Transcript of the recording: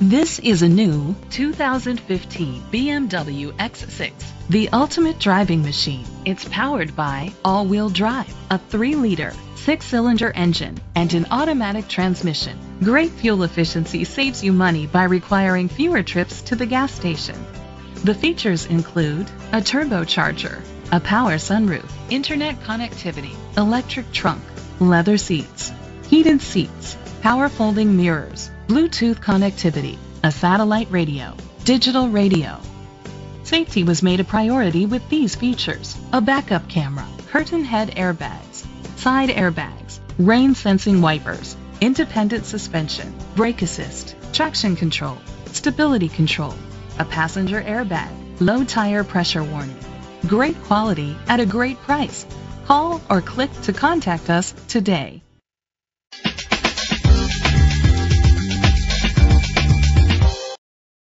This is a new 2015 BMW X6, the ultimate driving machine. It's powered by all-wheel drive, a 3-liter, 6-cylinder engine, and an automatic transmission. Great fuel efficiency saves you money by requiring fewer trips to the gas station. The features include a turbocharger, a power sunroof, internet connectivity, electric trunk, leather seats, heated seats, power folding mirrors, Bluetooth connectivity, a satellite radio, digital radio. Safety was made a priority with these features. A backup camera, curtain head airbags, side airbags, rain sensing wipers, independent suspension, brake assist, traction control, stability control, a passenger airbag, low tire pressure warning. Great quality at a great price. Call or click to contact us today.